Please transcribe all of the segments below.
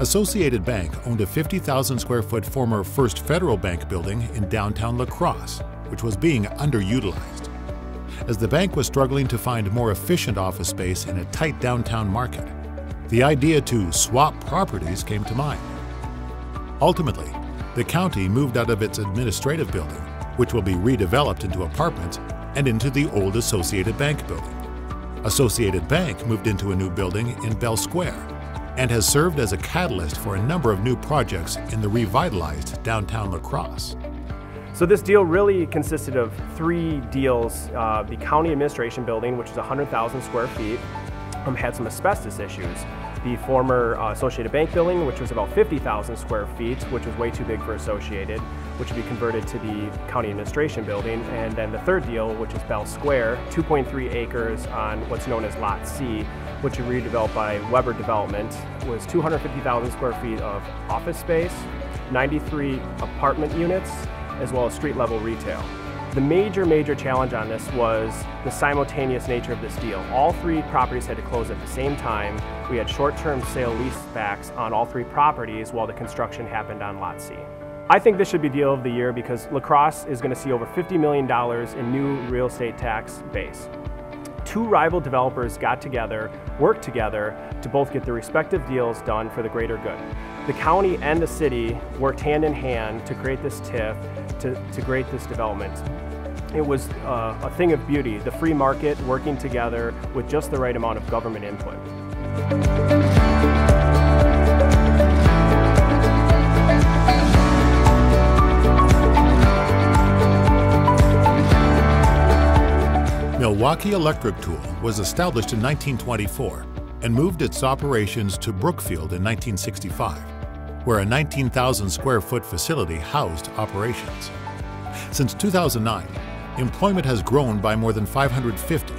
Associated Bank owned a 50,000 square foot former First Federal Bank building in downtown La Crosse, which was being underutilized. As the bank was struggling to find more efficient office space in a tight downtown market, the idea to swap properties came to mind. Ultimately, the county moved out of its administrative building, which will be redeveloped into apartments, and into the old Associated Bank building. Associated Bank moved into a new building in Belle Square, and has served as a catalyst for a number of new projects in the revitalized downtown La Crosse. So this deal really consisted of three deals. Uh, the county administration building, which is 100,000 square feet, um, had some asbestos issues. The former uh, Associated Bank building, which was about 50,000 square feet, which was way too big for Associated, which would be converted to the county administration building. And then the third deal, which is Belle Square, 2.3 acres on what's known as Lot C, which was redeveloped by Weber Development, was 250,000 square feet of office space, 93 apartment units, as well as street level retail. The major, major challenge on this was the simultaneous nature of this deal. All three properties had to close at the same time. We had short-term sale leasebacks on all three properties while the construction happened on Lot C. I think this should be deal of the year because La Crosse is going to see over $50 million in new real estate tax base. Two rival developers got together, worked together to both get their respective deals done for the greater good. The county and the city worked hand in hand to create this TIF, to, to create this development. It was uh, a thing of beauty, the free market working together with just the right amount of government input. Milwaukee Electric Tool was established in 1924 and moved its operations to Brookfield in 1965, where a 19,000 square foot facility housed operations. Since 2009, employment has grown by more than 550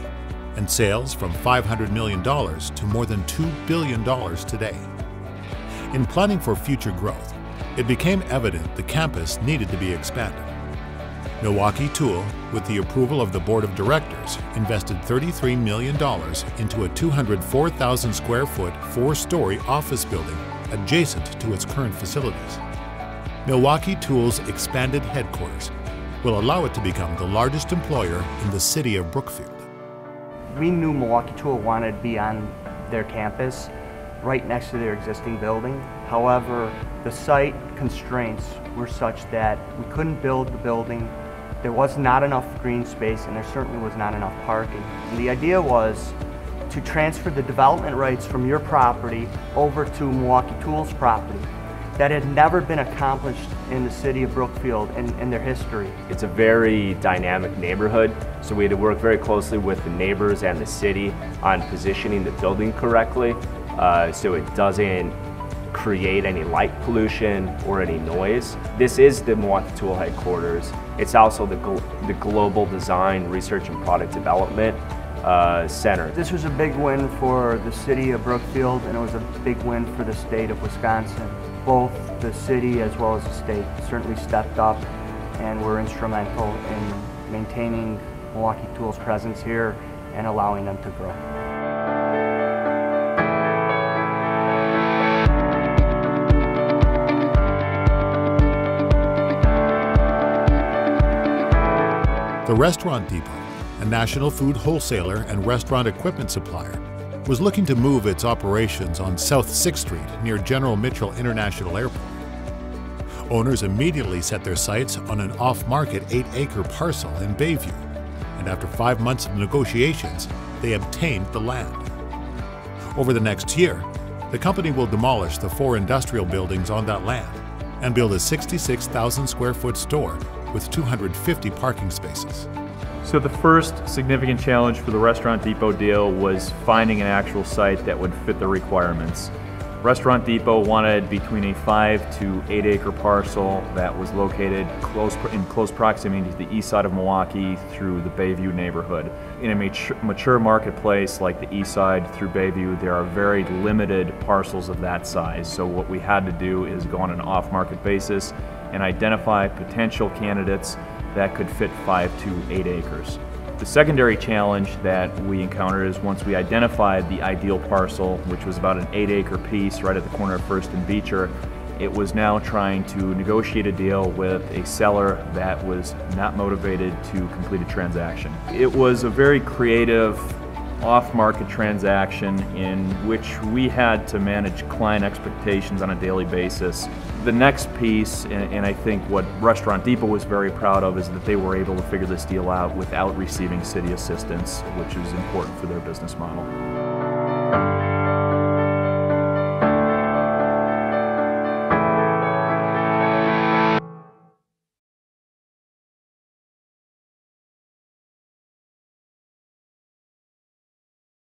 and sales from $500 million to more than $2 billion today. In planning for future growth, it became evident the campus needed to be expanded. Milwaukee Tool, with the approval of the Board of Directors, invested $33 million into a 204,000 square foot, four story office building adjacent to its current facilities. Milwaukee Tool's expanded headquarters will allow it to become the largest employer in the city of Brookfield. We knew Milwaukee Tool wanted to be on their campus right next to their existing building. However, the site constraints were such that we couldn't build the building there was not enough green space and there certainly was not enough parking. And the idea was to transfer the development rights from your property over to Milwaukee Tools property that had never been accomplished in the city of Brookfield in, in, their history. It's a very dynamic neighborhood, so we had to work very closely with the neighbors and the city on positioning the building correctly uh, so it doesn't create any light pollution or any noise. This is the Milwaukee Tool headquarters. It's also the, the Global Design Research and Product Development uh, Center. This was a big win for the city of Brookfield and it was a big win for the state of Wisconsin. Both the city as well as the state certainly stepped up and were instrumental in maintaining Milwaukee Tool's presence here and allowing them to grow. The Restaurant Depot, a national food wholesaler and restaurant equipment supplier, was looking to move its operations on South 6th Street near General Mitchell International Airport. Owners immediately set their sights on an off-market 8-acre parcel in Bayview, and after five months of negotiations, they obtained the land. Over the next year, the company will demolish the four industrial buildings on that land and build a 66,000 square foot store with 250 parking spaces. So the first significant challenge for the Restaurant Depot deal was finding an actual site that would fit the requirements. Restaurant Depot wanted between a five to eight acre parcel that was located close in close proximity to the east side of Milwaukee through the Bayview neighborhood. In a mature, mature marketplace like the east side through Bayview, there are very limited parcels of that size. So what we had to do is go on an off-market basis and identify potential candidates that could fit five to eight acres. The secondary challenge that we encountered is once we identified the ideal parcel, which was about an eight acre piece right at the corner of First and Beecher, it was now trying to negotiate a deal with a seller that was not motivated to complete a transaction. It was a very creative off-market transaction in which we had to manage client expectations on a daily basis. The next piece, and, I think what Restaurant Depot was very proud of, is that they were able to figure this deal out without receiving city assistance, which is important for their business model.